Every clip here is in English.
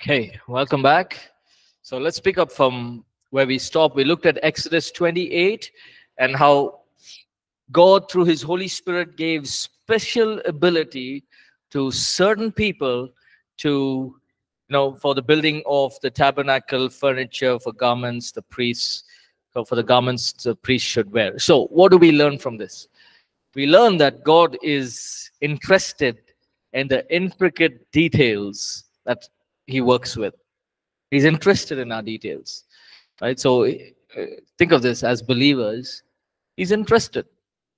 Okay, welcome back. So let's pick up from where we stopped. We looked at Exodus 28 and how God, through His Holy Spirit, gave special ability to certain people to, you know, for the building of the tabernacle, furniture, for garments, the priests, for the garments the priest should wear. So, what do we learn from this? We learn that God is interested in the intricate details that He works with. He's interested in our details, right? So, uh, think of this as believers. He's interested.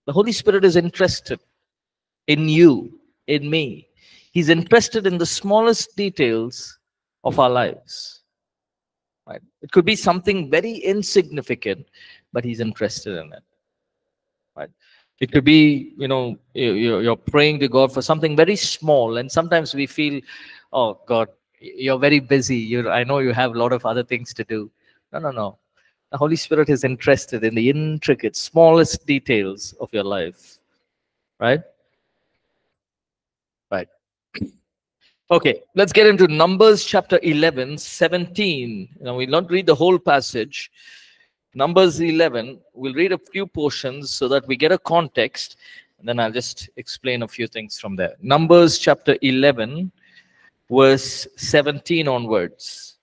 The Holy Spirit is interested in you, in me. He's interested in the smallest details of our lives. Right? It could be something very insignificant, but he's interested in it. Right? It could be, you know, you're praying to God for something very small, and sometimes we feel, oh God, you're very busy. You, I know you have a lot of other things to do. No, no, no. The Holy Spirit is interested in the intricate, smallest details of your life. Right? Right. Okay, let's get into Numbers chapter 11, 17. Now, we'll not read the whole passage. Numbers 11, we'll read a few portions so that we get a context, and then I'll just explain a few things from there. Numbers chapter 11, verse 17 onwards.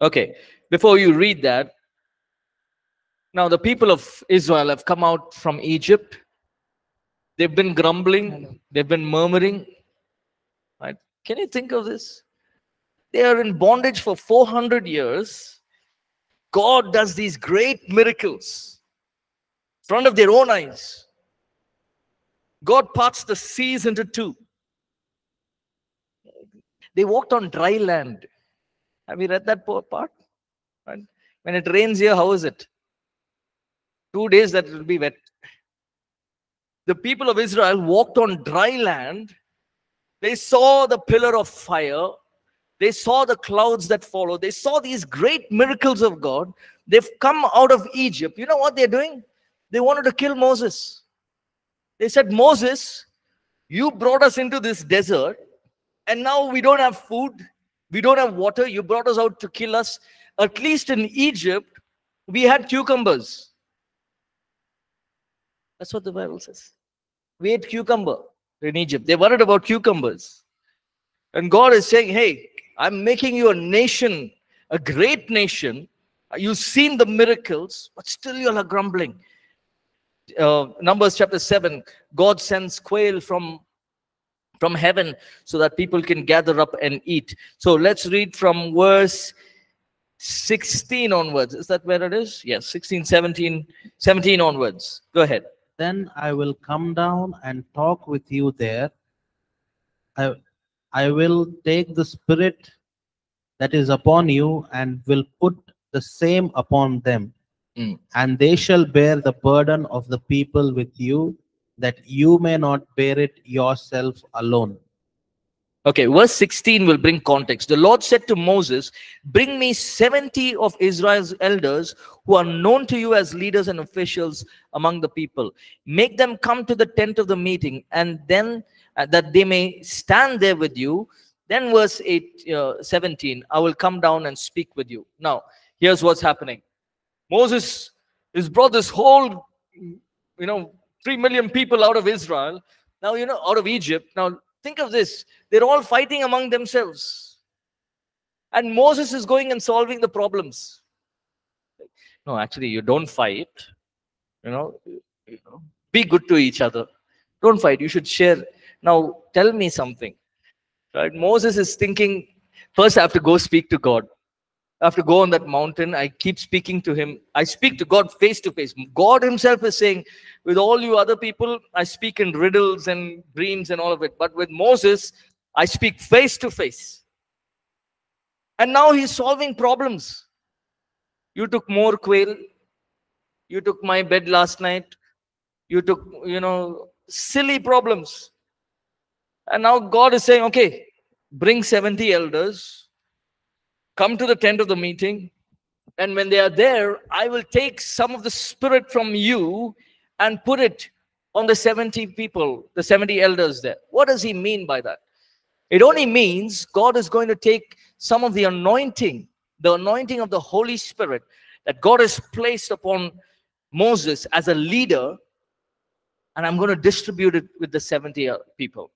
Okay, before you read that, now the people of Israel have come out from Egypt. They've been grumbling, they've been murmuring. Right? Can you think of this? They are in bondage for 400 years. God does these great miracles in front of their own eyes. God parts the seas into two. They walked on dry land. Have you read that part? When it rains here, how is it? Two days that it will be wet. The people of Israel walked on dry land. They saw the pillar of fire. They saw the clouds that followed. They saw these great miracles of God. They've come out of Egypt. You know what they're doing? They wanted to kill Moses. They said, Moses, you brought us into this desert, and now we don't have food. We don't have water. You brought us out to kill us. At least in Egypt, we had cucumbers. That's what the Bible says. We ate cucumber in Egypt. They worried about cucumbers. And God is saying, hey, I'm making you a nation, a great nation. You've seen the miracles, but still you are grumbling. Uh, Numbers chapter 7, God sends quail from from heaven so that people can gather up and eat. So let's read from verse 16 onwards. Is that where it is? Yes, 16, 17, 17 onwards. Go ahead. Then I will come down and talk with you there. I, I will take the spirit that is upon you and will put the same upon them. Mm. And they shall bear the burden of the people with you that you may not bear it yourself alone. Okay, verse 16 will bring context. The Lord said to Moses, Bring me 70 of Israel's elders who are known to you as leaders and officials among the people. Make them come to the tent of the meeting, and then uh, that they may stand there with you. Then, verse 8, uh, 17, I will come down and speak with you. Now, here's what's happening Moses has brought this whole, you know, 3 million people out of Israel, now, you know, out of Egypt. Now, think of this. They're all fighting among themselves. And Moses is going and solving the problems. No, actually, you don't fight. You know, you know, be good to each other. Don't fight. You should share. Now, tell me something. Right? Moses is thinking, first I have to go speak to God. I have to go on that mountain. I keep speaking to him. I speak to God face to face. God himself is saying, with all you other people, I speak in riddles and dreams and all of it. But with Moses, I speak face to face. And now he's solving problems. You took more quail. You took my bed last night. You took, you know, silly problems. And now God is saying, okay, bring 70 elders come to the tent of the meeting. And when they are there, I will take some of the spirit from you and put it on the 70 people, the 70 elders there. What does he mean by that? It only means God is going to take some of the anointing, the anointing of the Holy Spirit that God has placed upon Moses as a leader, and I'm going to distribute it with the 70 people.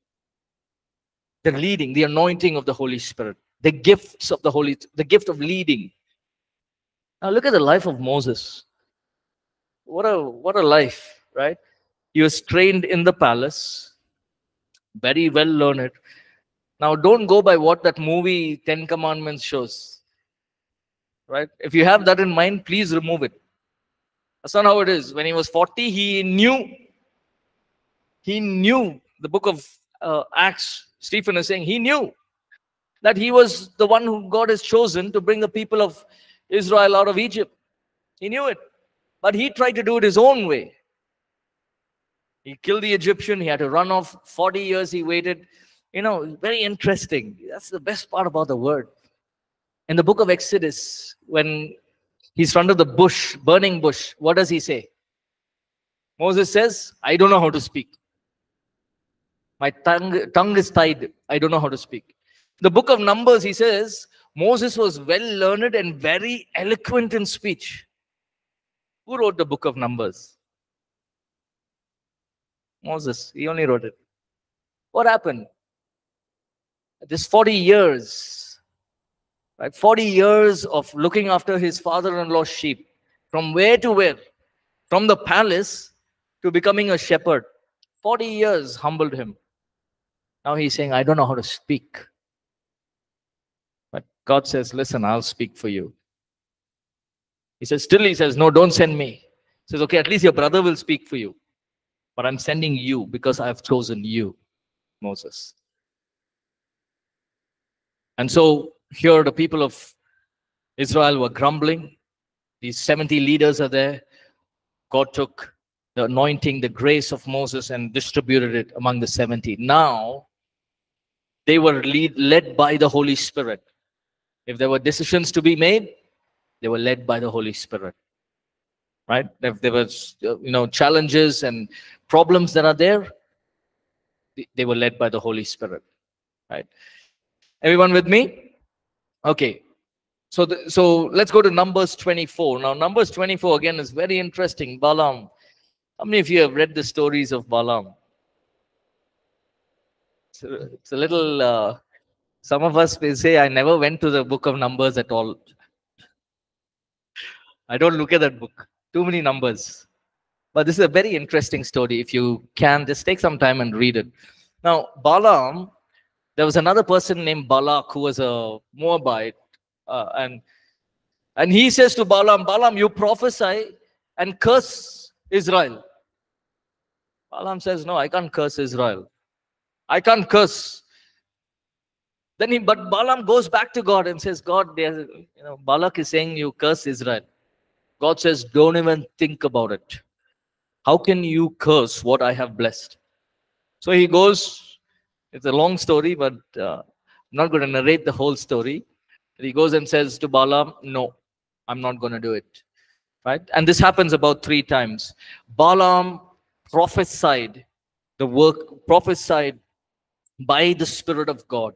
The leading, the anointing of the Holy Spirit, the gifts of the Holy, the gift of leading. Now look at the life of Moses. What a what a life, right? He was trained in the palace, very well learned. Now, don't go by what that movie Ten Commandments shows. Right? If you have that in mind, please remove it. That's not how it is. When he was 40, he knew. He knew the book of uh, Acts, Stephen is saying, he knew that he was the one who God has chosen to bring the people of Israel out of Egypt. He knew it. But he tried to do it his own way. He killed the Egyptian. He had to run off. 40 years he waited. You know, very interesting. That's the best part about the word. In the book of Exodus, when he's under the bush, burning bush, what does he say? Moses says, I don't know how to speak. My tongue, tongue is tied. I don't know how to speak. The book of Numbers, he says, Moses was well learned and very eloquent in speech. Who wrote the book of Numbers? Moses. He only wrote it. What happened? This 40 years, right? 40 years of looking after his father-in-law's sheep. From where to where? From the palace to becoming a shepherd. 40 years humbled him. Now he's saying, I don't know how to speak. God says, listen, I'll speak for you. He says, still he says, no, don't send me. He says, okay, at least your brother will speak for you. But I'm sending you because I have chosen you, Moses. And so here the people of Israel were grumbling. These 70 leaders are there. God took the anointing, the grace of Moses, and distributed it among the 70. Now, they were lead, led by the Holy Spirit. If there were decisions to be made, they were led by the Holy Spirit right? If there was, you know, challenges and problems that are there, they were led by the Holy Spirit, right? Everyone with me? Okay. So, the, so let's go to Numbers 24. Now, Numbers 24 again is very interesting. Balaam. How many of you have read the stories of Balaam? It's a, it's a little. Uh, some of us may say, "I never went to the book of Numbers at all." I don't look at that book too many numbers. But this is a very interesting story. If you can, just take some time and read it. Now, Balaam, there was another person named Balak who was a Moabite. Uh, and, and he says to Balaam, Balaam, you prophesy and curse Israel. Balaam says, no, I can't curse Israel. I can't curse. Then he, but Balaam goes back to God and says, God, you know, Balak is saying you curse Israel. God says, don't even think about it. How can you curse what I have blessed? So he goes, it's a long story, but uh, I'm not going to narrate the whole story. He goes and says to Balaam, no, I'm not going to do it. Right? And this happens about three times. Balaam prophesied the work, prophesied by the Spirit of God.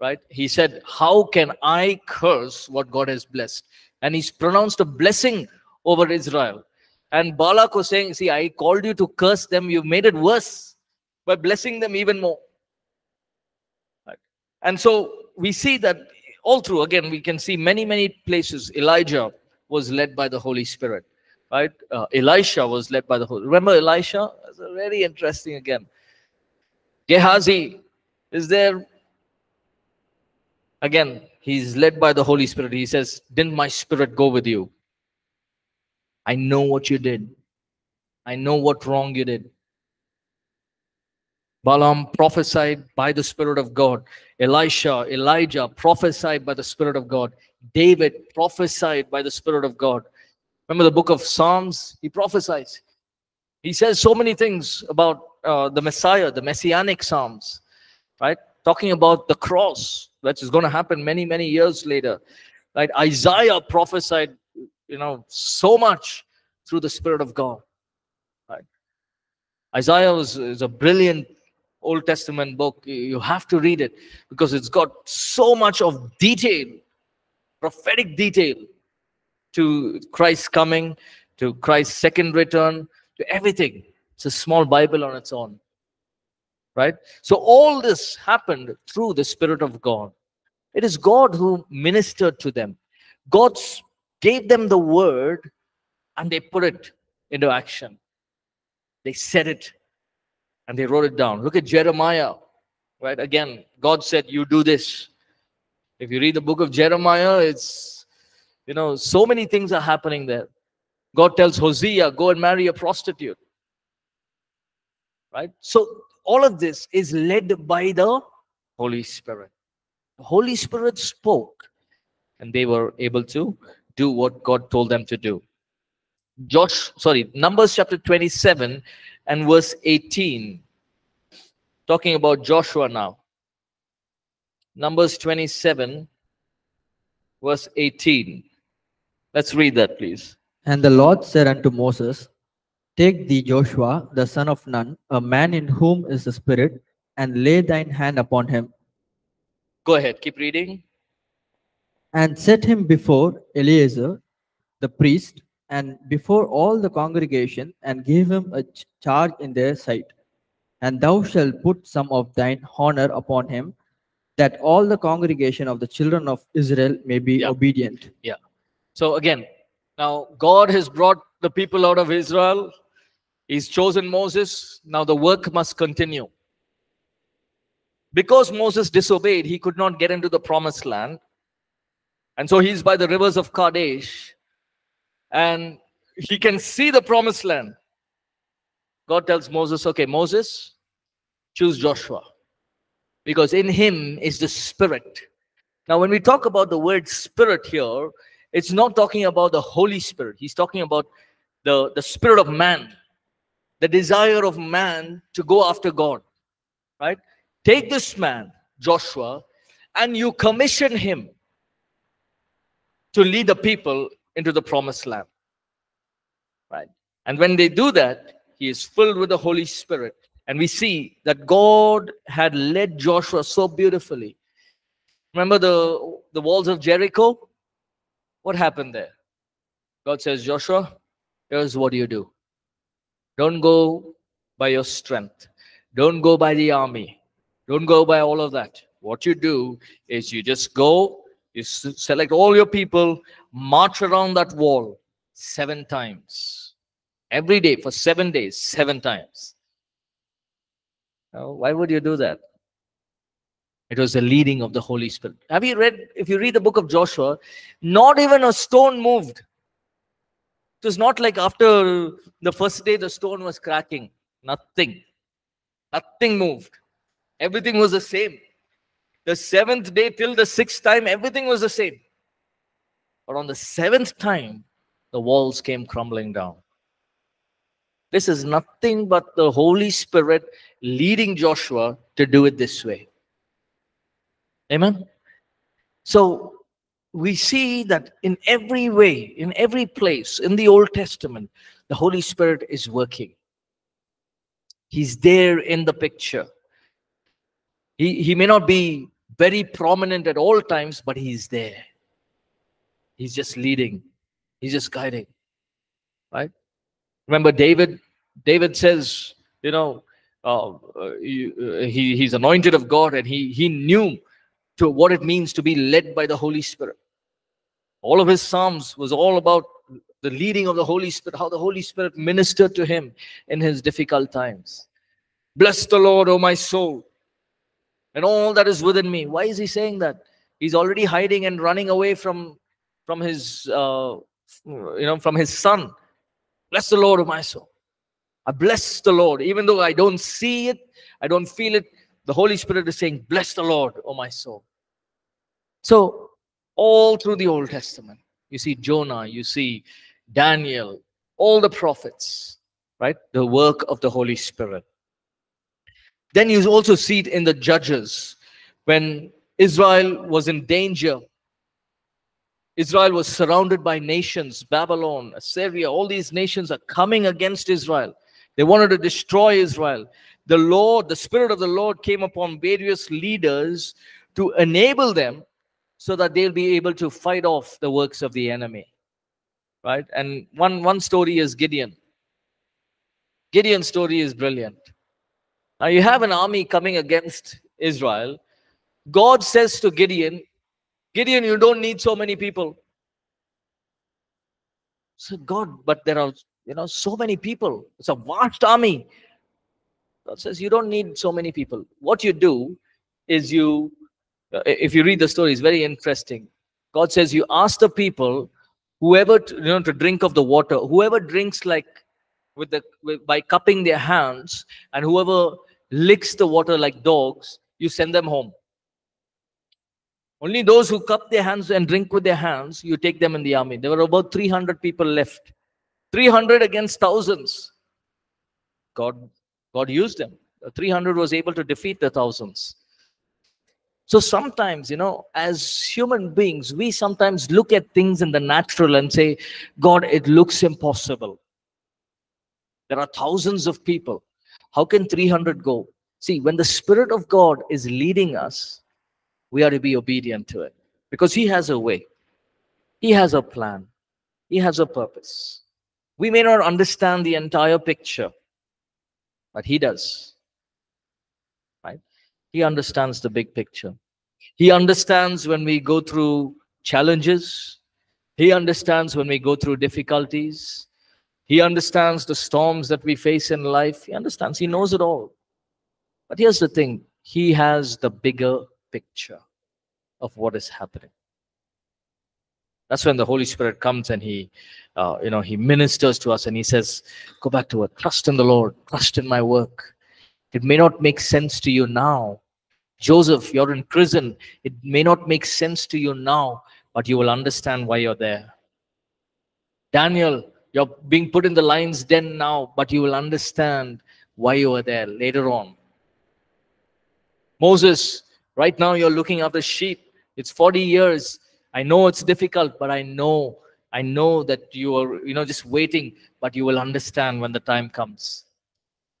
Right? He said, How can I curse what God has blessed? And he's pronounced a blessing over Israel. And Balak was saying, See, I called you to curse them, You've made it worse by blessing them even more. Right. And so we see that all through, again, we can see many, many places Elijah was led by the Holy Spirit. Right? Uh, Elisha was led by the Holy Remember Elisha? That's very interesting again. Gehazi is there. Again, he's led by the Holy Spirit. He says, Didn't my spirit go with you? I know what you did. I know what wrong you did. Balaam prophesied by the Spirit of God. Elisha, Elijah prophesied by the Spirit of God. David prophesied by the Spirit of God. Remember the book of Psalms? He prophesies. He says so many things about uh, the Messiah, the Messianic Psalms, right? Talking about the cross, which is going to happen many, many years later. Right? Isaiah prophesied you know, so much through the Spirit of God. Right? Isaiah was, is a brilliant Old Testament book. You have to read it because it's got so much of detail, prophetic detail to Christ's coming, to Christ's second return, to everything. It's a small Bible on its own. Right? So all this happened through the Spirit of God. It is God who ministered to them. God gave them the word and they put it into action. They said it and they wrote it down. Look at Jeremiah, right? Again, God said, You do this. If you read the book of Jeremiah, it's, you know, so many things are happening there. God tells Hosea, Go and marry a prostitute, right? So, all of this is led by the Holy Spirit. The Holy Spirit spoke, and they were able to do what God told them to do. Josh, sorry, Numbers chapter 27 and verse 18. Talking about Joshua now. Numbers 27, verse 18. Let's read that, please. And the Lord said unto Moses, Take thee Joshua, the son of Nun, a man in whom is the Spirit, and lay thine hand upon him. Go ahead, keep reading. And set him before Eleazar, the priest, and before all the congregation, and give him a ch- charge in their sight. And thou shalt put some of thine honor upon him, that all the congregation of the children of Israel may be Yeah. obedient. Yeah. So again, now God has brought the people out of Israel. He's chosen Moses. Now the work must continue. Because Moses disobeyed, he could not get into the promised land. And so he's by the rivers of Kadesh and he can see the promised land. God tells Moses, okay, Moses, choose Joshua because in him is the spirit. Now, when we talk about the word spirit here, it's not talking about the Holy Spirit. He's talking about the, the spirit of man, the desire of man to go after God. Right? Take this man, Joshua, and you commission him to lead the people into the promised land. Right? And when they do that, he is filled with the Holy Spirit. And we see that God had led Joshua so beautifully. Remember the, the walls of Jericho? What happened there? God says, Joshua, here's what you do. Don't go by your strength. Don't go by the army. Don't go by all of that. What you do is you just go, you select all your people, march around that wall seven times. Every day for seven days, seven times. Now, why would you do that? It was the leading of the Holy Spirit. Have you read, if you read the book of Joshua, not even a stone moved. It was not like after the first day the stone was cracking. Nothing. Nothing moved. Everything was the same. The seventh day till the sixth time, everything was the same. But on the seventh time, the walls came crumbling down. This is nothing but the Holy Spirit leading Joshua to do it this way. Amen. So we see that in every way, in every place in the Old Testament, the Holy Spirit is working. He's there in the picture. He, he may not be very prominent at all times, but he's there. He's just leading, he's just guiding. Right? Remember, David, David says, you know, uh, uh, uh, he, he's anointed of God and he, he knew to what it means to be led by the Holy Spirit. All of his Psalms was all about the leading of the Holy Spirit, how the Holy Spirit ministered to him in his difficult times. Bless the Lord, O my soul, and all that is within me. Why is he saying that? He's already hiding and running away from, from his, uh, you know, from his son. Bless the Lord, O my soul. I bless the Lord, even though I don't see it, I don't feel it. The Holy Spirit is saying, Bless the Lord, O my soul. So, all through the Old Testament, you see Jonah, you see Daniel, all the prophets, right? The work of the Holy Spirit. Then you also see it in the Judges when Israel was in danger. Israel was surrounded by nations, Babylon, Assyria, all these nations are coming against Israel. They wanted to destroy Israel. The Lord, the Spirit of the Lord came upon various leaders to enable them so that they'll be able to fight off the works of the enemy. Right? And one, one story is Gideon. Gideon's story is brilliant. Now you have an army coming against Israel. God says to Gideon, Gideon, you don't need so many people. So God, but there are you know so many people. It's a vast army. God says you don't need so many people. What you do is you, Uh, if you read the story, it's very interesting. God says you ask the people, whoever to, you know to drink of the water, whoever drinks like with the with, by cupping their hands, and whoever licks the water like dogs, you send them home. Only those who cup their hands and drink with their hands, you take them in the army. There were about 300 people left. 300 against thousands. God, God used them. The 300 was able to defeat the thousands. So sometimes, you know, as human beings, we sometimes look at things in the natural and say, God, it looks impossible. There are thousands of people. How can 300 go? See, when the Spirit of God is leading us, we are to be obedient to it because He has a way, He has a plan, He has a purpose. We may not understand the entire picture, but He does. He understands the big picture. He understands when we go through challenges. He understands when we go through difficulties. He understands the storms that we face in life. He understands. He knows it all. But here's the thing He has the bigger picture of what is happening. That's when the Holy Spirit comes and he, uh, you know, he ministers to us and he says, "Go back to work. Trust in the Lord. Trust in my work. It may not make sense to you now, Joseph. You're in prison. It may not make sense to you now, but you will understand why you're there. Daniel, you're being put in the lion's den now, but you will understand why you are there later on. Moses, right now you're looking after sheep. It's 40 years. I know it's difficult, but I know, I know that you are, you know, just waiting, but you will understand when the time comes.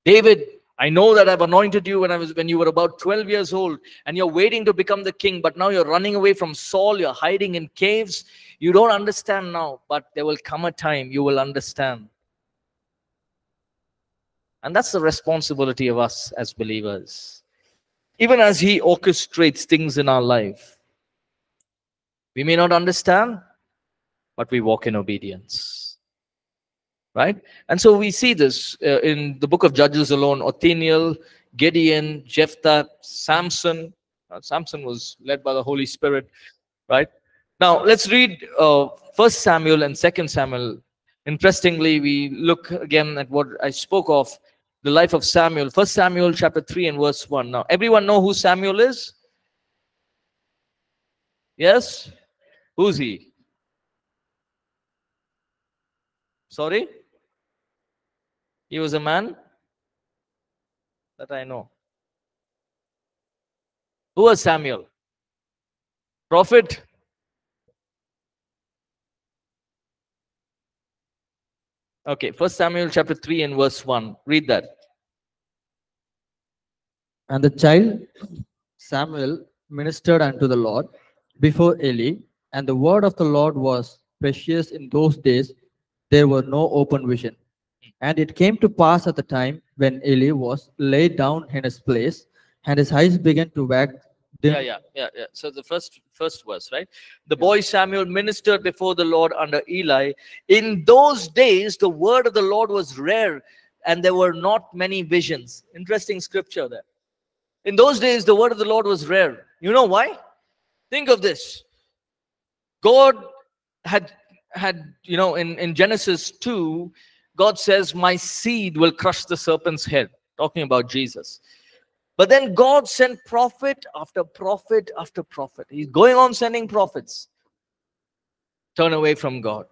David, I know that I've anointed you when I was when you were about 12 years old, and you're waiting to become the king, but now you're running away from Saul, you're hiding in caves. You don't understand now, but there will come a time you will understand. And that's the responsibility of us as believers. Even as He orchestrates things in our life, we may not understand, but we walk in obedience. Right? And so we see this uh, in the book of Judges alone Othniel, Gideon, Jephthah, Samson. Uh, Samson was led by the Holy Spirit. Right? Now let's read uh, First Samuel and Second Samuel. Interestingly, we look again at what I spoke of the life of Samuel. First Samuel chapter 3 and verse 1. Now, everyone know who Samuel is? Yes? Who's he? Sorry? He was a man that I know. Who was Samuel? Prophet? Okay, First Samuel chapter 3 and verse 1. Read that. And the child Samuel ministered unto the Lord before Eli, and the word of the Lord was precious in those days. There were no open vision. And it came to pass at the time when Eli was laid down in his place, and his eyes began to wax dim. Yeah, yeah, yeah, yeah. So the first first verse, right? The boy Samuel ministered before the Lord under Eli. In those days, the word of the Lord was rare, and there were not many visions. Interesting scripture there. In those days, the word of the Lord was rare. You know why? Think of this. God had had, you know, in, in Genesis 2, God says, My seed will crush the serpent's head, talking about Jesus. But then God sent prophet after prophet after prophet. He's going on sending prophets. Turn away from God,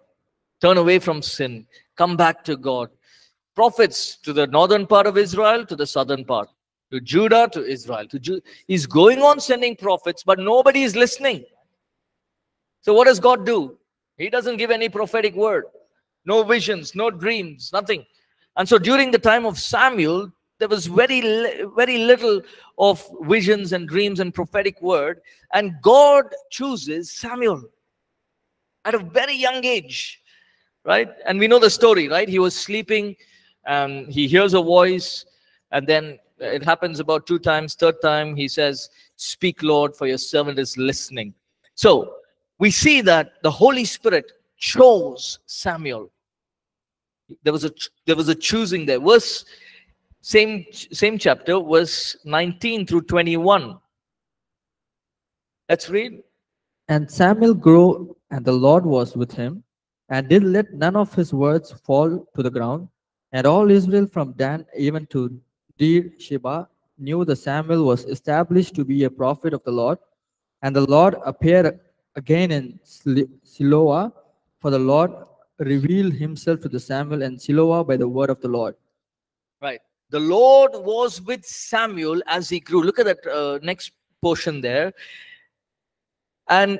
turn away from sin, come back to God. Prophets to the northern part of Israel, to the southern part, to Judah, to Israel. To Ju- He's going on sending prophets, but nobody is listening. So, what does God do? He doesn't give any prophetic word, no visions, no dreams, nothing. And so during the time of Samuel, there was very, very little of visions and dreams and prophetic word. And God chooses Samuel at a very young age, right? And we know the story, right? He was sleeping and he hears a voice, and then it happens about two times. Third time, he says, Speak, Lord, for your servant is listening. So we see that the Holy Spirit chose Samuel. There was a there was a choosing there. Verse same same chapter, verse 19 through 21. Let's read. And Samuel grew, and the Lord was with him, and did let none of his words fall to the ground. And all Israel from Dan even to Beersheba knew that Samuel was established to be a prophet of the Lord. And the Lord appeared again in Sil- Siloah, for the Lord revealed himself to the Samuel and Siloah by the word of the Lord. Right. The Lord was with Samuel as he grew. Look at that uh, next portion there. And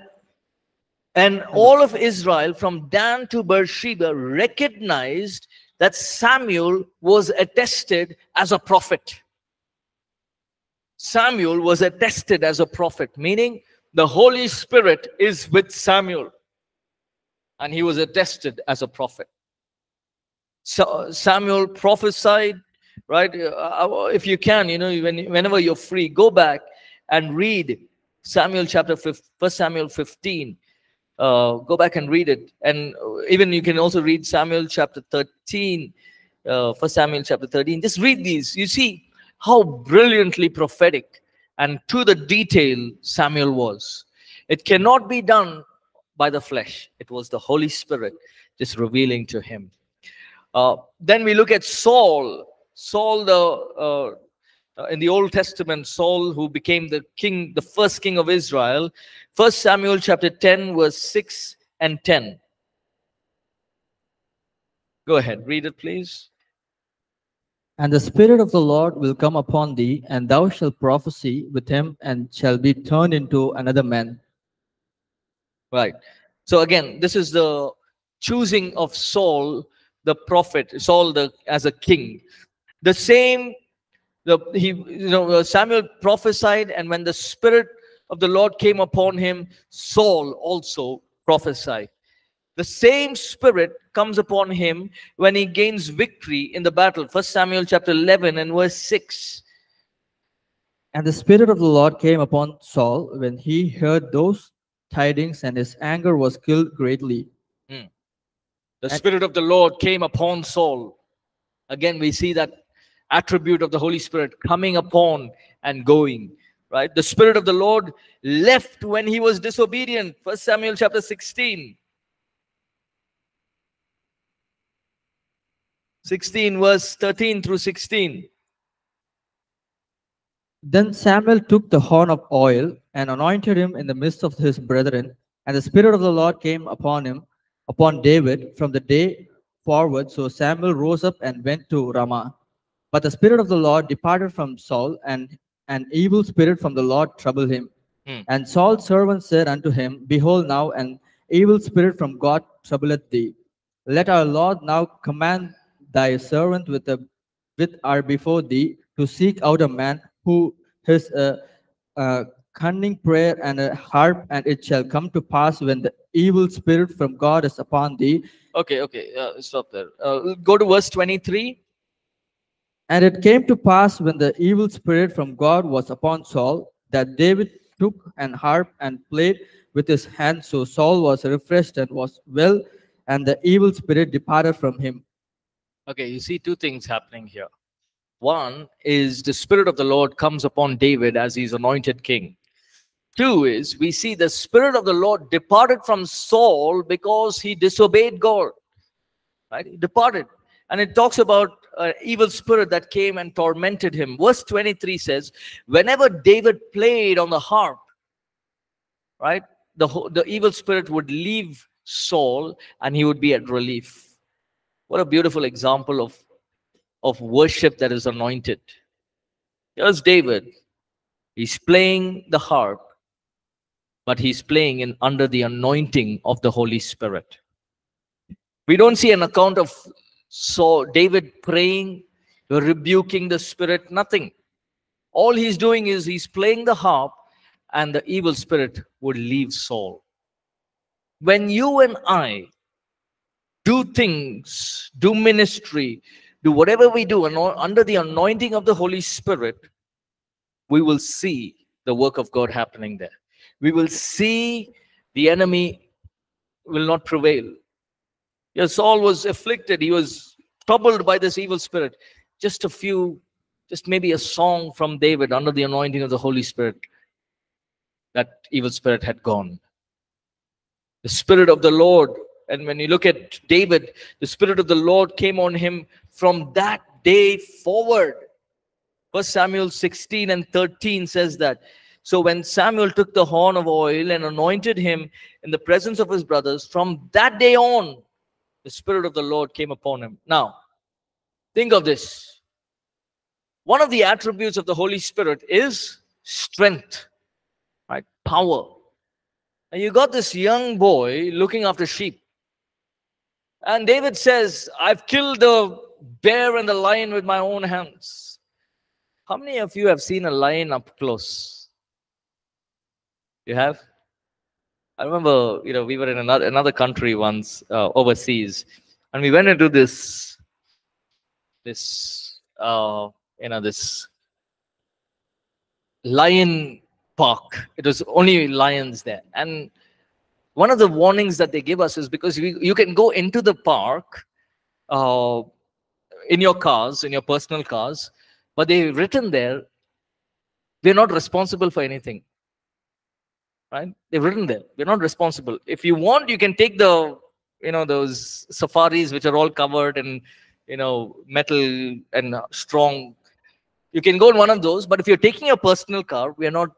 and all of Israel from Dan to Beersheba recognized that Samuel was attested as a prophet. Samuel was attested as a prophet, meaning the Holy Spirit is with Samuel. And he was attested as a prophet. So Samuel prophesied, right? Uh, If you can, you know, when, whenever you're free, go back and read Samuel chapter 5, 1 Samuel 15. Uh, go back and read it. And even you can also read Samuel chapter 13, uh, 1 Samuel chapter 13. Just read these. You see how brilliantly prophetic and to the detail Samuel was. It cannot be done by the flesh, it was the Holy Spirit just revealing to him. Uh, then we look at Saul. Saul, the uh, uh, in the Old Testament, Saul, who became the king, the first king of Israel. First Samuel chapter 10, verse 6 and 10. Go ahead, read it, please. And the Spirit of the Lord will come upon thee, and thou shalt prophesy with him, and shall be turned into another man. Right. So again, this is the choosing of Saul, the prophet, Saul the as a king. The same, the he you know uh, Samuel prophesied, and when the Spirit of the Lord came upon him, Saul also prophesied. The same spirit comes upon him when he gains victory in the battle. First Samuel chapter 11 and verse 6. And the Spirit of the Lord came upon Saul when he heard those tidings, and his anger was killed greatly. Hmm. The And- Spirit of the Lord came upon Saul. Again, we see that attribute of the Holy Spirit coming upon and going. Right? The Spirit of the Lord left when he was disobedient. First Samuel chapter 16. 16 verse 13 through 16. Then Samuel took the horn of oil and anointed him in the midst of his brethren, and the Spirit of the Lord came upon him, upon David, from the day forward. So Samuel rose up and went to Ramah. But the Spirit of the Lord departed from Saul, and an evil spirit from the Lord troubled him. Hmm. And Saul's servant said unto him, Behold, now an evil spirit from God troubleth thee. Let our Lord now command thy servant with a with are before thee to seek out a man who has a, a cunning prayer and a harp, and it shall come to pass when the evil spirit from God is upon thee. Okay, okay, uh, stop there. Uh, go to verse 23. And it came to pass when the evil spirit from God was upon Saul that David took an harp and played with his hand. So Saul was refreshed and was well, and the evil spirit departed from him. Okay, you see two things happening here. One is the Spirit of the Lord comes upon David as he's anointed king. Two is we see the Spirit of the Lord departed from Saul because he disobeyed God. Right? He departed. And it talks about an evil spirit that came and tormented him. Verse 23 says, whenever David played on the harp, right, the, the evil spirit would leave Saul and he would be at relief. What a beautiful example of, of worship that is anointed. Here's David. He's playing the harp, but he's playing in under the anointing of the Holy Spirit. We don't see an account of saw David praying, rebuking the spirit, nothing. All he's doing is he's playing the harp, and the evil spirit would leave Saul. When you and I do things, do ministry, do whatever we do under the anointing of the Holy Spirit, we will see the work of God happening there. We will see the enemy will not prevail. Yes, Saul was afflicted. He was troubled by this evil spirit. Just a few, just maybe a song from David under the anointing of the Holy Spirit. That evil spirit had gone. The Spirit of the Lord and when you look at David, the Spirit of the Lord came on him from that day forward. First Samuel 16 and 13 says that. So when Samuel took the horn of oil and anointed him in the presence of his brothers, from that day on, the Spirit of the Lord came upon him. Now, think of this. One of the attributes of the Holy Spirit is strength, right? Power. And you got this young boy looking after sheep. And David says, I've killed the bear and the lion with my own hands. How many of you have seen a lion up close? You have? I remember, you know, we were in another, another country once, uh, overseas, and we went into this, this, uh, you know, this lion park. It was only lions there. And one of the warnings that they give us is because you, you can go into the park uh, in your cars, in your personal cars, but they've written there, we're not responsible for anything. Right? They've written there, we're not responsible. If you want, you can take the, you know, those safaris which are all covered in, you know, metal and strong. You can go in one of those, but if you're taking a personal car, we are not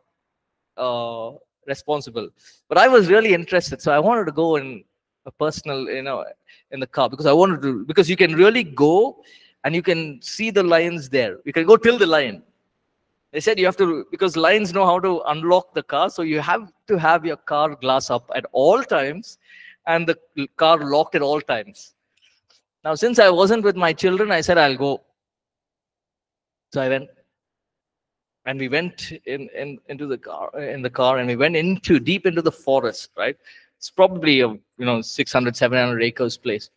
uh, responsible. But I was really interested, so I wanted to go in a personal, you know, in the car because I wanted to because you can really go and you can see the lions there. You can go till the lion. They said you have to because lions know how to unlock the car, so you have to have your car glass up at all times and the car locked at all times. Now, since I wasn't with my children, I said I'll go. So I went and we went in, in into the car in the car and we went into deep into the forest right it's probably a you know 600 700 acres place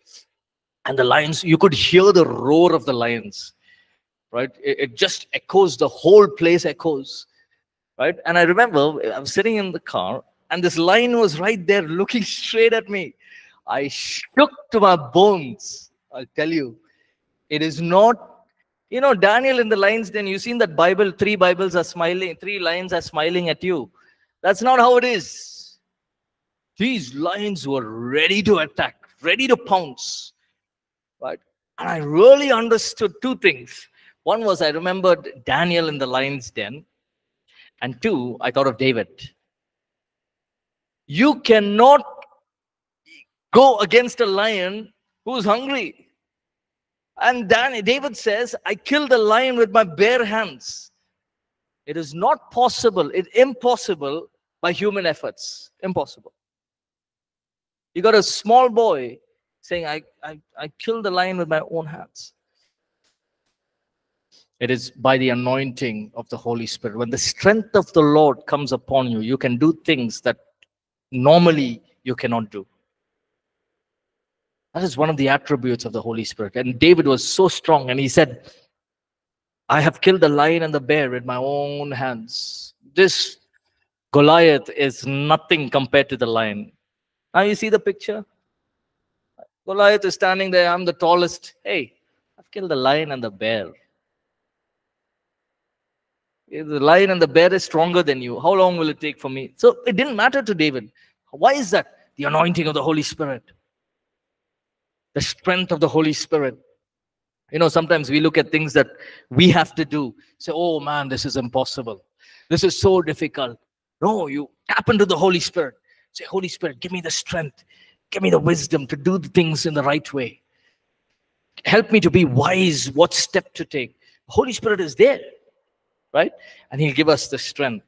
and the lions you could hear the roar of the lions right it, it just echoes the whole place echoes right and i remember i was sitting in the car and this lion was right there looking straight at me i shook to my bones i'll tell you it is not you know, Daniel in the lion's den, you've seen that Bible, three Bibles are smiling, three lions are smiling at you. That's not how it is. These lions were ready to attack, ready to pounce. Right? And I really understood two things. One was I remembered Daniel in the lion's den. And two, I thought of David. You cannot go against a lion who's hungry. And then David says, I killed a lion with my bare hands. It is not possible, it's impossible by human efforts. Impossible. You got a small boy saying, I, I, I killed the lion with my own hands. It is by the anointing of the Holy Spirit. When the strength of the Lord comes upon you, you can do things that normally you cannot do. That is one of the attributes of the Holy Spirit. And David was so strong, and he said, I have killed the lion and the bear with my own hands. This Goliath is nothing compared to the lion. Now you see the picture? Goliath is standing there, I'm the tallest. Hey, I've killed the lion and the bear. The lion and the bear is stronger than you. How long will it take for me? So it didn't matter to David. Why is that? The anointing of the Holy Spirit the strength of the Holy Spirit. You know, sometimes we look at things that we have to do, say, oh man, this is impossible. This is so difficult. No, you tap into the Holy Spirit. Say, Holy Spirit, give me the strength, give me the wisdom to do the things in the right way. Help me to be wise, what step to take. Holy Spirit is there, right? And He'll give us the strength.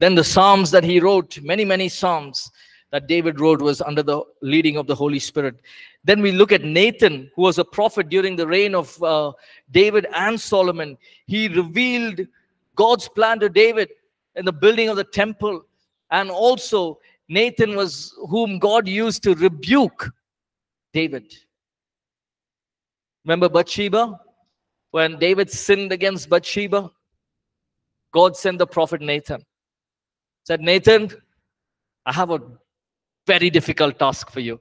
Then the Psalms that He wrote, many, many Psalms, that David wrote was under the leading of the Holy Spirit. Then we look at Nathan, who was a prophet during the reign of uh, David and Solomon. He revealed God's plan to David in the building of the temple. And also, Nathan was whom God used to rebuke David. Remember Bathsheba? When David sinned against Bathsheba, God sent the prophet Nathan. Said, Nathan, I have a very difficult task for you.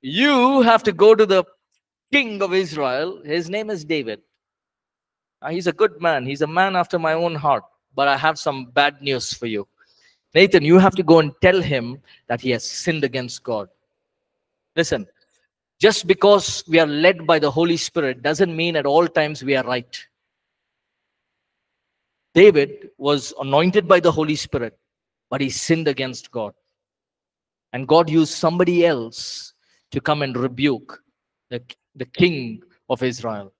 You have to go to the king of Israel. His name is David. Now, he's a good man. He's a man after my own heart. But I have some bad news for you. Nathan, you have to go and tell him that he has sinned against God. Listen, just because we are led by the Holy Spirit doesn't mean at all times we are right. David was anointed by the Holy Spirit, but he sinned against God. And God used somebody else to come and rebuke the, the king of Israel.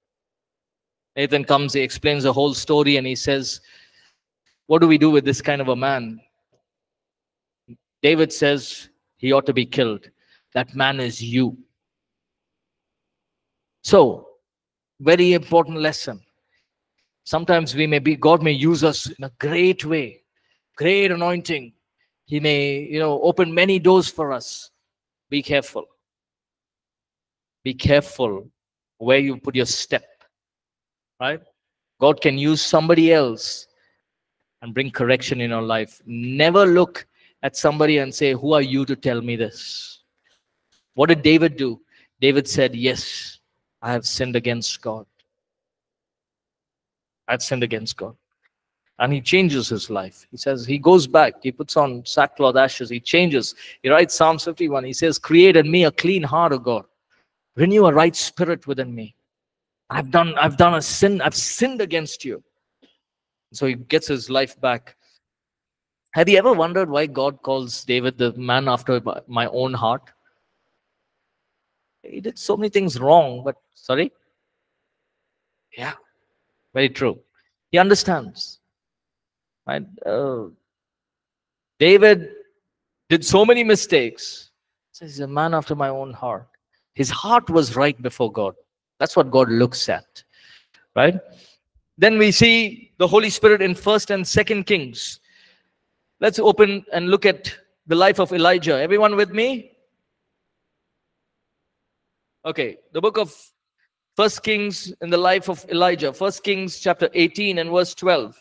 Nathan comes, he explains the whole story, and he says, What do we do with this kind of a man? David says he ought to be killed. That man is you. So, very important lesson. Sometimes we may be, God may use us in a great way, great anointing. He may, you know, open many doors for us. Be careful. Be careful where you put your step, right? God can use somebody else and bring correction in your life. Never look at somebody and say, Who are you to tell me this? What did David do? David said, Yes, I have sinned against God. I've sinned against God. And he changes his life. He says, he goes back, he puts on sackcloth ashes, he changes. He writes Psalm 51. He says, Create in me a clean heart, O God. Renew a right spirit within me. I've done, I've done a sin, I've sinned against you. So he gets his life back. Have you ever wondered why God calls David the man after my own heart? He did so many things wrong, but sorry? Yeah, very true. He understands. Right? Uh, David did so many mistakes. Says he's a man after my own heart. His heart was right before God. That's what God looks at. Right? Then we see the Holy Spirit in first and second Kings. Let's open and look at the life of Elijah. Everyone with me? Okay, the book of First Kings in the life of Elijah. First Kings chapter 18 and verse 12.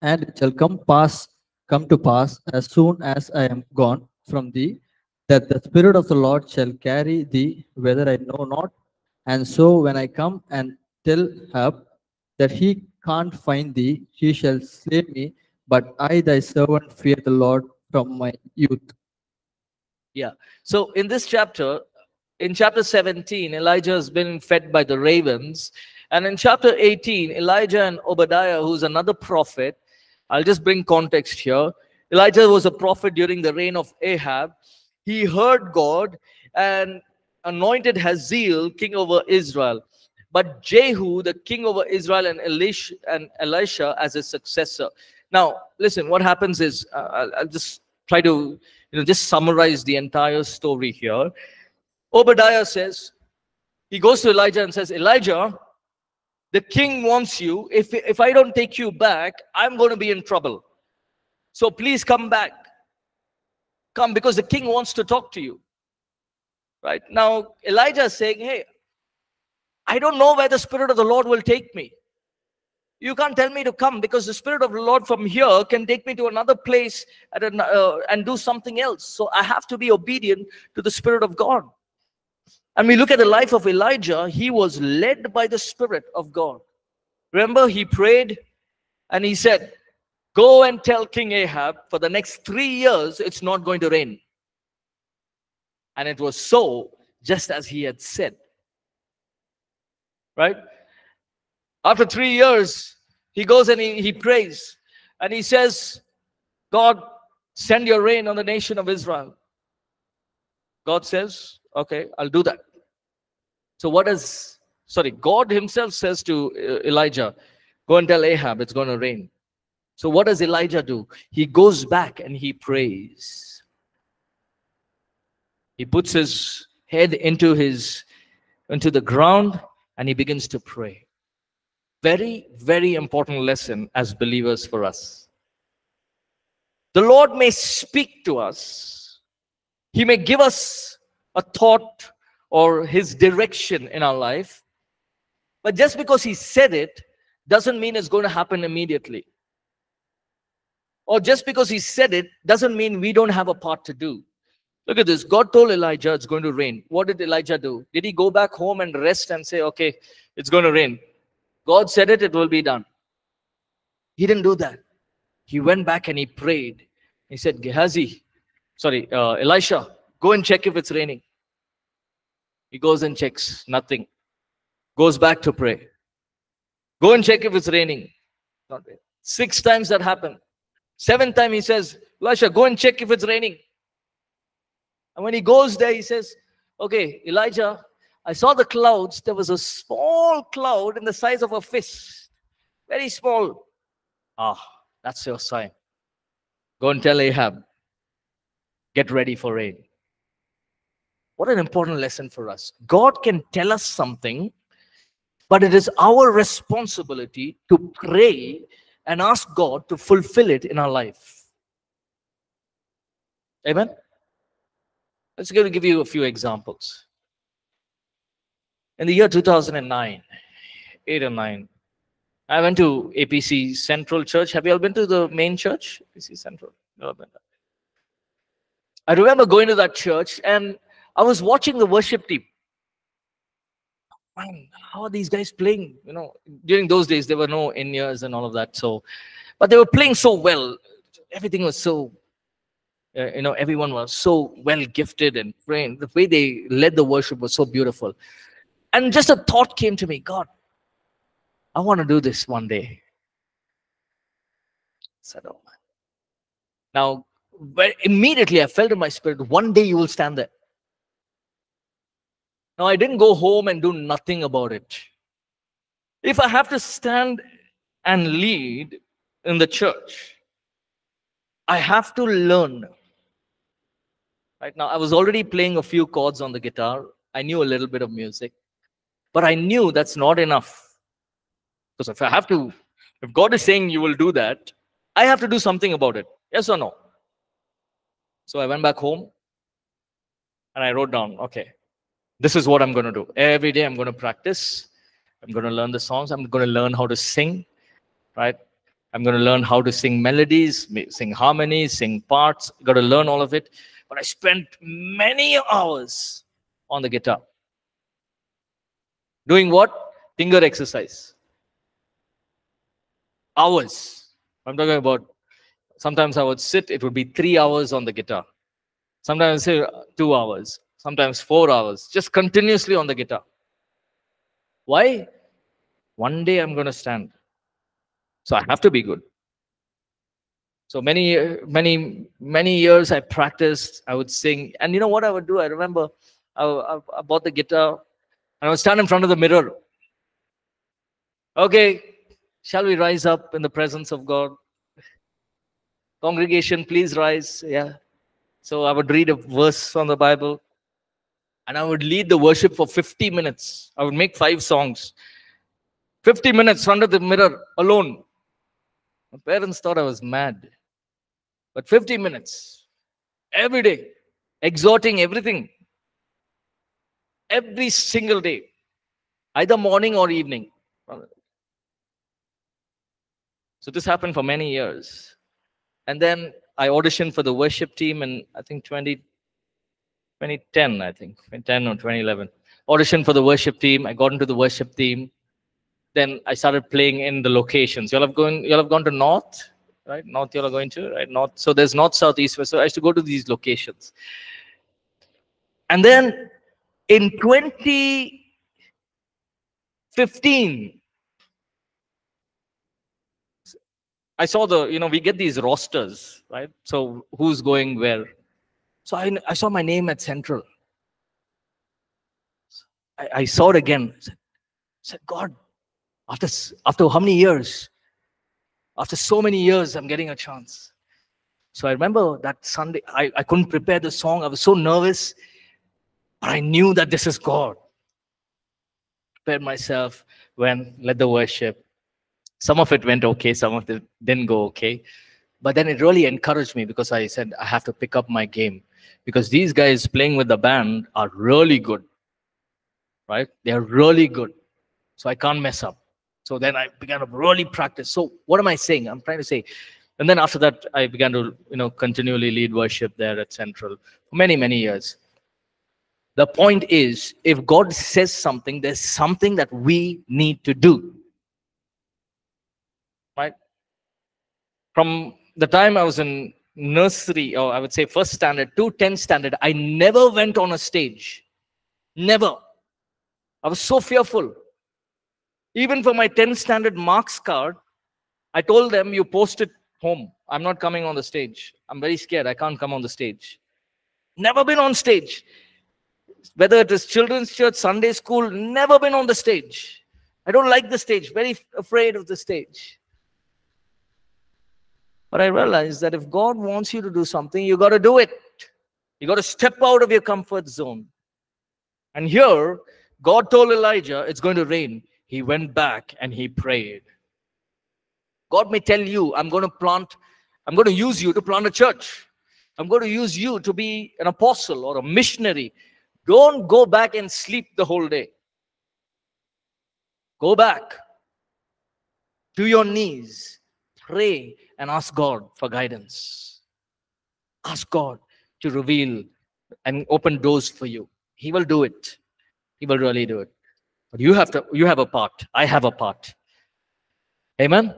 And it shall come pass, come to pass, as soon as I am gone from thee, that the Spirit of the Lord shall carry thee, whether I know not. And so when I come and tell Ahab that he can't find thee, he shall slay me. But I, thy servant, fear the Lord from my youth. Yeah. So in this chapter, in chapter 17, Elijah has been fed by the ravens. And in chapter 18, Elijah and Obadiah, who's another prophet, I'll just bring context here. Elijah was a prophet during the reign of Ahab. He heard God and anointed Hazael king over Israel. But Jehu, the king over Israel, and Elisha, and Elisha as his successor. Now, listen, what happens is, uh, I'll, I'll just try to you know, just summarize the entire story here. Obadiah says, he goes to Elijah and says, Elijah, the king wants you. If, if I don't take you back, I'm going to be in trouble. So please come back. Come because the king wants to talk to you. Right now, Elijah is saying, Hey, I don't know where the Spirit of the Lord will take me. You can't tell me to come because the Spirit of the Lord from here can take me to another place and, uh, and do something else. So I have to be obedient to the Spirit of God. And we look at the life of Elijah, he was led by the Spirit of God. Remember, he prayed and he said, Go and tell King Ahab for the next three years it's not going to rain. And it was so, just as he had said. Right? After three years, he goes and he, he prays and he says, God, send your rain on the nation of Israel. God says, Okay, I'll do that. So, what is, sorry, God himself says to uh, Elijah, Go and tell Ahab it's going to rain. So what does Elijah do? He goes back and he prays. He puts his head into his into the ground and he begins to pray. Very, very important lesson as believers for us. The Lord may speak to us. He may give us a thought or his direction in our life. But just because he said it doesn't mean it's going to happen immediately. Or just because he said it doesn't mean we don't have a part to do. Look at this. God told Elijah it's going to rain. What did Elijah do? Did he go back home and rest and say, okay, it's going to rain? God said it, it will be done. He didn't do that. He went back and he prayed. He said, Gehazi, sorry, uh, Elisha, go and check if it's raining. He goes and checks, nothing. Goes back to pray. Go and check if it's raining. Not raining. Six times that happened. Seventh time he says, Elisha, go and check if it's raining. And when he goes there, he says, Okay, Elijah, I saw the clouds. There was a small cloud in the size of a fist. Very small. Ah, that's your sign. Go and tell Ahab, get ready for rain. What an important lesson for us. God can tell us something, but it is our responsibility to pray and ask God to fulfill it in our life. Amen? Let's go to give you a few examples. In the year 2009, 8 or 9, I went to APC Central Church. Have you all been to the main church? APC Central. I remember going to that church and I was watching the worship team. Man, how are these guys playing? You know, during those days there were no in ears and all of that. So, but they were playing so well. Everything was so, uh, you know, everyone was so well gifted and trained. The way they led the worship was so beautiful. And just a thought came to me, God, I want to do this one day. I said, oh man. Now, immediately I felt in my spirit, one day you will stand there. Now, I didn't go home and do nothing about it. If I have to stand and lead in the church, I have to learn. Right now, I was already playing a few chords on the guitar. I knew a little bit of music, but I knew that's not enough. Because if I have to, if God is saying you will do that, I have to do something about it. Yes or no? So I went back home and I wrote down, okay, this is what I'm going to do. Every day I'm going to practice. I'm going to learn the songs. I'm going to learn how to sing, right? I'm going to learn how to sing melodies, sing harmonies, sing parts. Got to learn all of it. But I spent many hours on the guitar. Doing what? Finger exercise. Hours. I'm talking about sometimes I would sit, it would be three hours on the guitar. Sometimes say uh, two hours sometimes four hours, just continuously on the guitar. Why? One day I'm going to stand. So I have to be good. So many, uh, many, many years I practiced. I would sing. And you know what I would do? I remember I, I, I bought the guitar and I would stand in front of the mirror. Okay, shall we rise up in the presence of God? Congregation, please rise. Yeah. So I would read a verse from the Bible and I would lead the worship for 50 minutes. I would make five songs. 50 minutes under the mirror alone. My parents thought I was mad. But 50 minutes every day, exhorting everything. Every single day, either morning or evening. So this happened for many years. And then I auditioned for the worship team in, I think, 20, 2010, I think, 2010 or 2011. Audition for the worship team. I got into the worship team. Then I started playing in the locations. Y'all have gone. Y'all have gone to North, right? North. Are going to right North. So there's North, South, East, West. So I used to go to these locations. And then in 2015, I saw the, you know, we get these rosters, right? So who's going where? So I, I saw my name at Central. I, I saw it again. I said, said, God, after, after how many years? After so many years, I'm getting a chance. So I remember that Sunday, I, I couldn't prepare the song. I was so nervous, but I knew that this is God. Prepared myself, when led the worship. Some of it went okay, some of it didn't go okay. But then it really encouraged me because I said, I have to pick up my game because these guys playing with the band are really good, right? They're really good. So I can't mess up. So then I began to really practice. So what am I saying? I'm trying to say, and then after that, I began to, you know, continually lead worship there at Central for many, many years. The point is, if God says something, there's something that we need to do. Right? From the time I was in nursery, or I would say first standard to 10th standard, I never went on a stage. Never. I was so fearful. Even for my 10th standard marks card, I told them, you post it home. I'm not coming on the stage. I'm very scared. I can't come on the stage. Never been on stage. Whether it is children's church, Sunday school, never been on the stage. I don't like the stage, very afraid of the stage. But I realized that if God wants you to do something, you got to do it. You got to step out of your comfort zone. And here, God told Elijah, it's going to rain. He went back and he prayed. God may tell you, I'm going to plant, I'm going to use you to plant a church. I'm going to use you to be an apostle or a missionary. Don't go back and sleep the whole day. Go back to your knees, pray, and ask God for guidance. Ask God to reveal and open doors for you. He will do it. He will really do it. But you have to, you have a part. I have a part. Amen.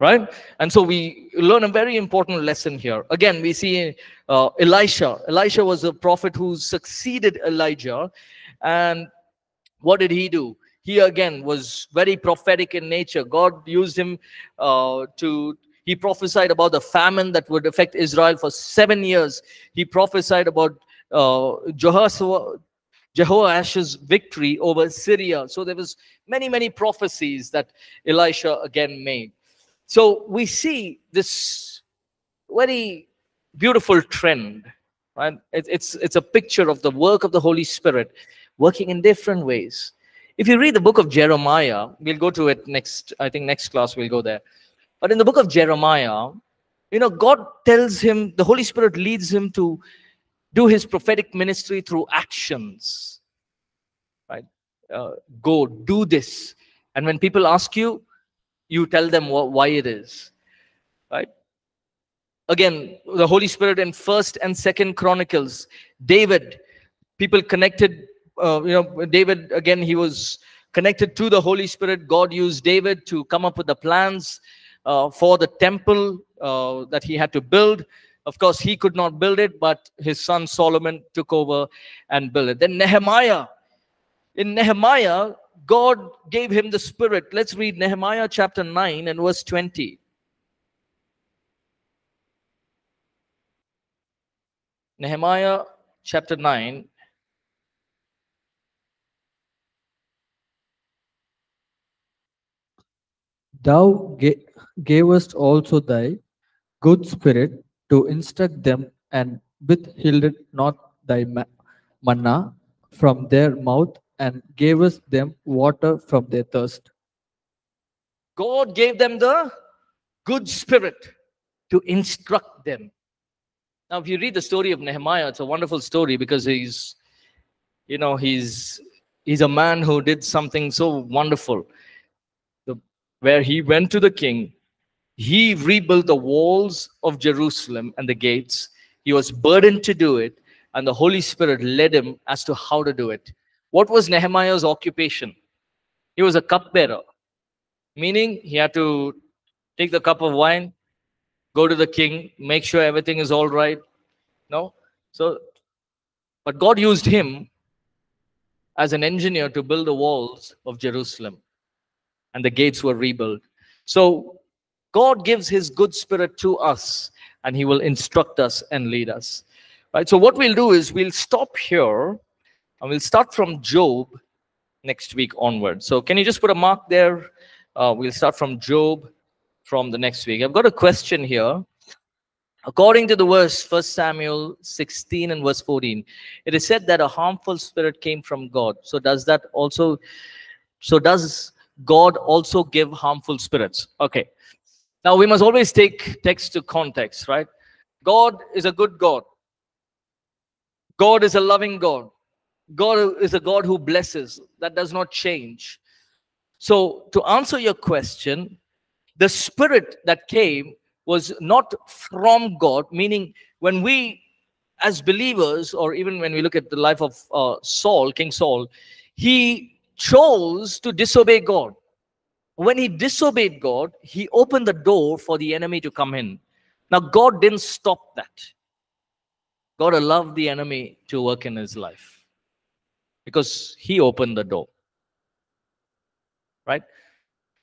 Right? And so we learn a very important lesson here. Again, we see uh, Elisha. Elisha was a prophet who succeeded Elijah. And what did he do? He again was very prophetic in nature. God used him uh, to he prophesied about the famine that would affect Israel for seven years. He prophesied about uh, Jehoash's victory over Syria. So there was many, many prophecies that Elisha again made. So we see this very beautiful trend, right? It, it's, it's a picture of the work of the Holy Spirit working in different ways. If you read the book of Jeremiah, we'll go to it next, I think next class we'll go there. But in the book of Jeremiah, you know, God tells him, the Holy Spirit leads him to do his prophetic ministry through actions. Right? Uh, go, do this. And when people ask you, you tell them what, why it is. Right? Again, the Holy Spirit in First and Second Chronicles, David, people connected, uh, you know, David, again, he was connected to the Holy Spirit. God used David to come up with the plans uh, for the temple uh, that he had to build. Of course, he could not build it, but his son Solomon took over and built it. Then Nehemiah. In Nehemiah, God gave him the Spirit. Let's read Nehemiah chapter 9 and verse 20. Nehemiah chapter 9 Thou gavest also thy good spirit to instruct them, and withheld not thy manna from their mouth, and gavest them water from their thirst. God gave them the good spirit to instruct them. Now, if you read the story of Nehemiah, it's a wonderful story because he's, you know, he's he's a man who did something so wonderful where he went to the king. He rebuilt the walls of Jerusalem and the gates. He was burdened to do it, and the Holy Spirit led him as to how to do it. What was Nehemiah's occupation? He was a cupbearer, meaning he had to take the cup of wine, go to the king, make sure everything is all right. No? So, but God used him as an engineer to build the walls of Jerusalem and the gates were rebuilt. So God gives his good spirit to us and he will instruct us and lead us. Right? So what we'll do is we'll stop here and we'll start from Job next week onward. So can you just put a mark there? Uh, we'll start from Job from the next week. I've got a question here. According to the verse, 1 Samuel 16 and verse 14, it is said that a harmful spirit came from God. So does that also, so does God also give harmful spirits? Okay. Now we must always take text to context, right? God is a good God. God is a loving God. God is a God who blesses. That does not change. So to answer your question, the spirit that came was not from God, meaning when we, as believers, or even when we look at the life of uh, Saul, King Saul, he chose to disobey God. When he disobeyed God, he opened the door for the enemy to come in. Now, God didn't stop that. God allowed the enemy to work in his life because he opened the door. Right?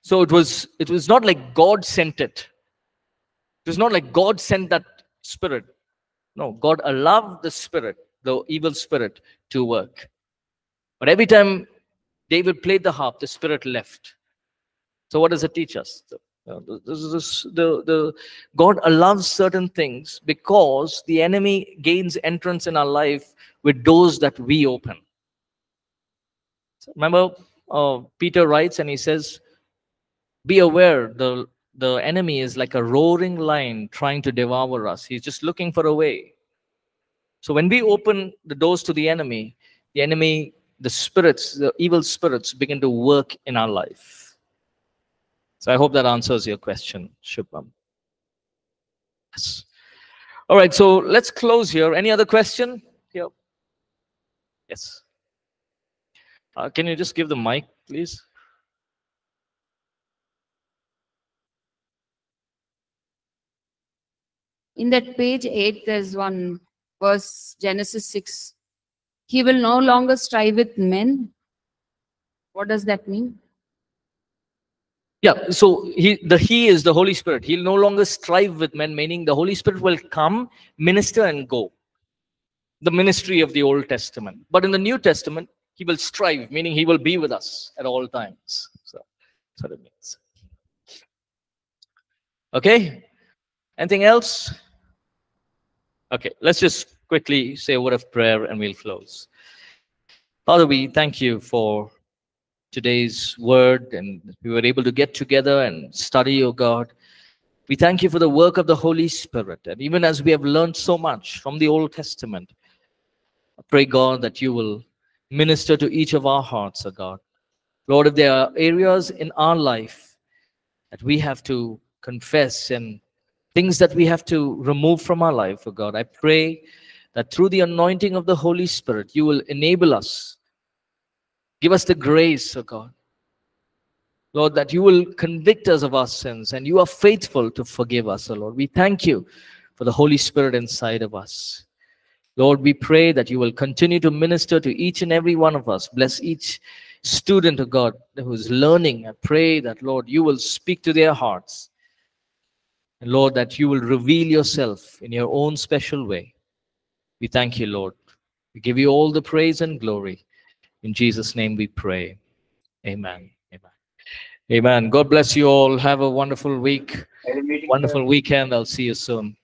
So it was it was not like God sent it. It was not like God sent that spirit. No, God allowed the spirit, the evil spirit, to work. But every time David played the harp, the spirit left. So what does it teach us? This, the, the God allows certain things because the enemy gains entrance in our life with doors that we open. Remember, uh, Peter writes and he says, "Be aware the the enemy is like a roaring lion trying to devour us. He's just looking for a way. So when we open the doors to the enemy, the enemy, the spirits, the evil spirits begin to work in our life. So I hope that answers your question, Shubham. Yes. All right, so let's close here. Any other question? Yes. Uh, can you just give the mic, please? in that page 8 there's one verse genesis 6 he will no longer strive with men. What does that mean? Yeah so he the he is the holy spirit. He'll no longer strive with men meaning the holy spirit will come minister and go. The ministry of the old testament. But in the new testament he will strive meaning he will be with us at all times so that's what it means okay anything else Okay, let's just quickly say a word of prayer and we'll close. Father, we thank you for today's word and we were able to get together and study, oh God. We thank you for the work of the Holy Spirit. And even as we have learned so much from the Old Testament, I pray, God, that you will minister to each of our hearts, oh God. Lord, if there are areas in our life that we have to confess and things that we have to remove from our life, oh God. I pray that through the anointing of the Holy Spirit, you will enable us. Give us the grace, oh God. Lord, that you will convict us of our sins and you are faithful to forgive us, O Lord. We thank you for the Holy Spirit inside of us. Lord, we pray that you will continue to minister to each and every one of us. Bless each student of God who is learning. I pray that, Lord, you will speak to their hearts. And Lord, that you will reveal yourself in your own special way. We thank you, Lord. We give you all the praise and glory. In Jesus' name we pray. Amen. Amen. Amen. God bless you all. Have a wonderful week, wonderful weekend. I'll see you soon.